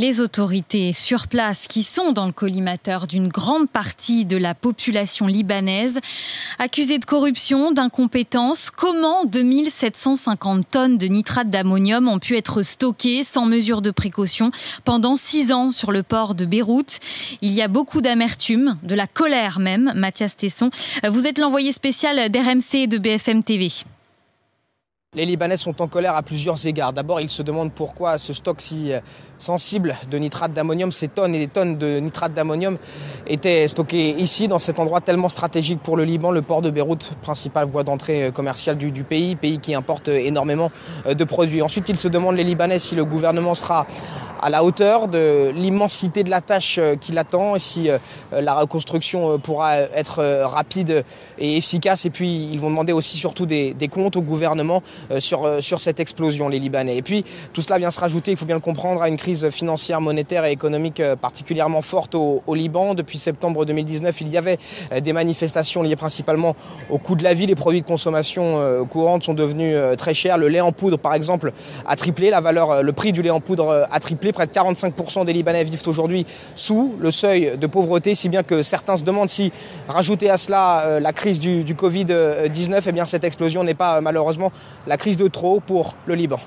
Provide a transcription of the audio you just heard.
Les autorités sur place qui sont dans le collimateur d'une grande partie de la population libanaise, accusée de corruption, d'incompétence, comment 2750 tonnes de nitrate d'ammonium ont pu être stockées sans mesure de précaution pendant six ans sur le port de Beyrouth? Il y a beaucoup d'amertume, de la colère même. Mathias Tesson, vous êtes l'envoyé spécial d'RMC et de BFM TV. Les Libanais sont en colère à plusieurs égards. D'abord, ils se demandent pourquoi ce stock si euh, sensible de nitrate d'ammonium, ces tonnes et des tonnes de nitrate d'ammonium étaient stockées ici, dans cet endroit tellement stratégique pour le Liban, le port de Beyrouth, principale voie d'entrée euh, commerciale du, pays, pays qui importe euh, énormément de produits. Ensuite, ils se demandent, les Libanais, si le gouvernement sera à la hauteur de l'immensité de la tâche euh, qui l'attend, si euh, la reconstruction euh, pourra être rapide et efficace. Et puis, ils vont demander aussi surtout des, comptes au gouvernement sur, sur cette explosion, les Libanais. Et puis, tout cela vient se rajouter, il faut bien le comprendre, à une crise financière, monétaire et économique particulièrement forte au, au Liban. Depuis septembre 2019, il y avait des manifestations liées principalement au coût de la vie. Les produits de consommation courante sont devenus très chers. Le lait en poudre, par exemple, a triplé. La valeur, le prix du lait en poudre a triplé. Près de 45% des Libanais vivent aujourd'hui sous le seuil de pauvreté, si bien que certains se demandent si rajouter à cela euh, la crise du, du Covid-19, eh bien cette explosion n'est pas malheureusement la crise de trop pour le Liban.